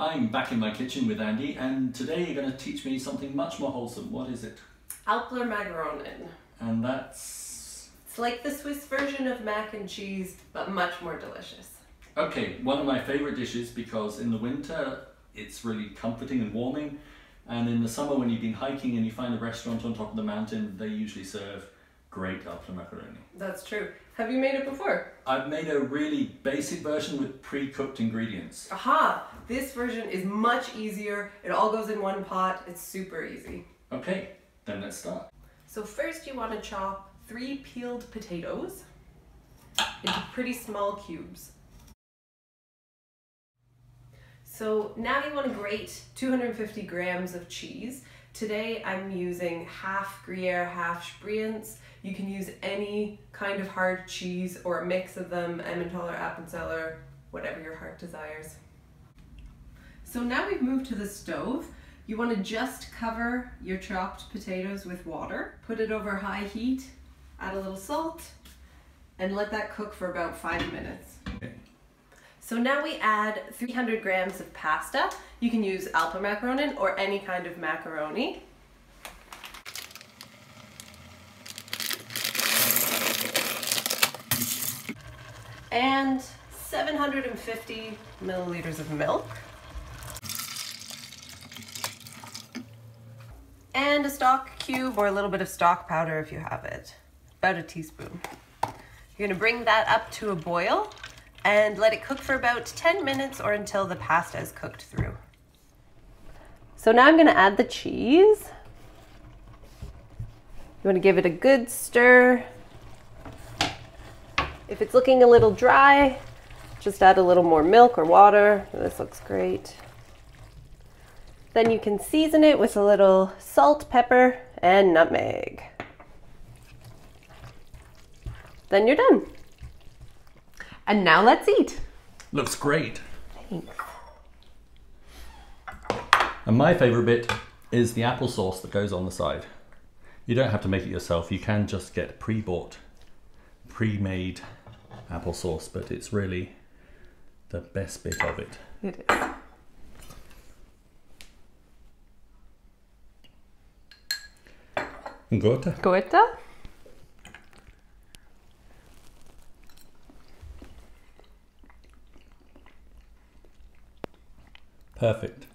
I'm back in my kitchen with Andie, and today you're going to teach me something much more wholesome. What is it? Älplermagronen. And that's. It's like the Swiss version of mac and cheese, but much more delicious. Okay, one of my favourite dishes because in the winter it's really comforting and warming, and in the summer when you've been hiking and you find a restaurant on top of the mountain, they usually serve great after macaroni. That's true. Have you made it before? I've made a really basic version with pre-cooked ingredients. Aha! This version is much easier. It all goes in one pot. It's super easy. Okay, then let's start. So first you want to chop three peeled potatoes into pretty small cubes. So now you want to grate 250 grams of cheese. Today I'm using half Gruyere, half Sbrinz. You can use any kind of hard cheese or a mix of them, Emmentaler, Appenzeller, whatever your heart desires. So now we've moved to the stove. You want to just cover your chopped potatoes with water. Put it over high heat, add a little salt, and let that cook for about five minutes. So now we add 300 grams of pasta. You can use Älplermagronen or any kind of macaroni. And 750 milliliters of milk. And a stock cube or a little bit of stock powder if you have it. About a teaspoon. You're gonna bring that up to a boil and let it cook for about 10 minutes or until the pasta is cooked through. So now I'm gonna add the cheese. You wanna give it a good stir. If it's looking a little dry, just add a little more milk or water. This looks great. Then you can season it with a little salt, pepper, and nutmeg. Then you're done. And now let's eat. Looks great. Thanks. And my favourite bit is the applesauce that goes on the side. You don't have to make it yourself, you can just get pre-bought, pre-made applesauce, but it's really the best bit of it. It is. Gota. Goetta? Perfect.